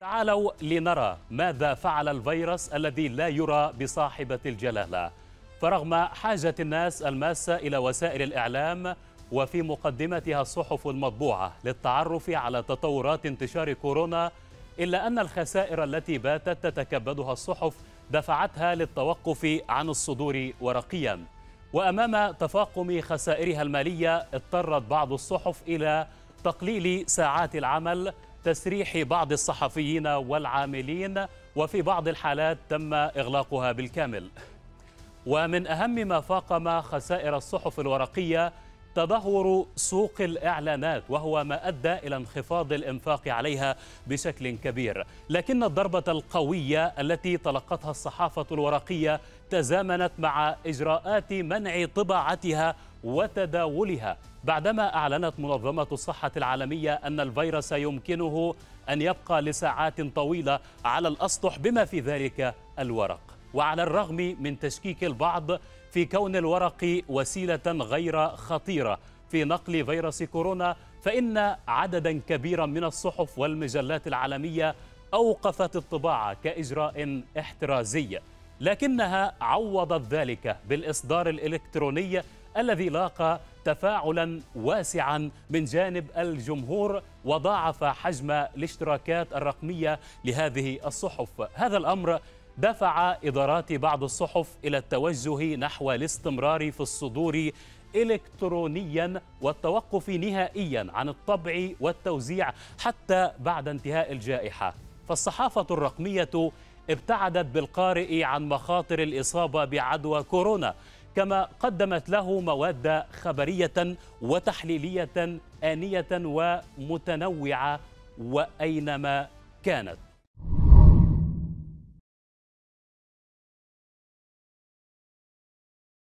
تعالوا لنرى ماذا فعل الفيروس الذي لا يرى بصاحبة الجلالة. فرغم حاجة الناس الماسة إلى وسائل الإعلام وفي مقدمتها الصحف المطبوعة للتعرف على تطورات انتشار كورونا إلا أن الخسائر التي باتت تتكبدها الصحف دفعتها للتوقف عن الصدور ورقيا. وأمام تفاقم خسائرها المالية اضطرت بعض الصحف إلى تقليل ساعات العمل تسريح بعض الصحفيين والعاملين وفي بعض الحالات تم إغلاقها بالكامل. ومن أهم ما فاقم خسائر الصحف الورقية تدهور سوق الإعلانات وهو ما أدى إلى انخفاض الإنفاق عليها بشكل كبير. لكن الضربة القوية التي تلقتها الصحافة الورقية تزامنت مع إجراءات منع طباعتها وتداولها. بعدما أعلنت منظمة الصحة العالمية أن الفيروس يمكنه أن يبقى لساعات طويلة على الأسطح بما في ذلك الورق. وعلى الرغم من تشكيك البعض في كون الورق وسيلة غير خطيرة في نقل فيروس كورونا فإن عددا كبيرا من الصحف والمجلات العالمية أوقفت الطباعة كإجراء احترازي. لكنها عوضت ذلك بالإصدار الإلكتروني الذي لاقى تفاعلا واسعا من جانب الجمهور وضاعف حجم الاشتراكات الرقمية لهذه الصحف. هذا الأمر دفع إدارات بعض الصحف إلى التوجه نحو الاستمرار في الصدور إلكترونيا والتوقف نهائيا عن الطبع والتوزيع حتى بعد انتهاء الجائحة. فالصحافة الرقمية ابتعدت بالقارئ عن مخاطر الإصابة بعدوى كورونا كما قدمت له مواد خبرية وتحليلية آنية ومتنوعة وأينما كانت.